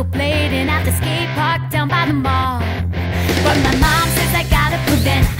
rollerblading at the skate park down by the mall. But my mom says I gotta prevent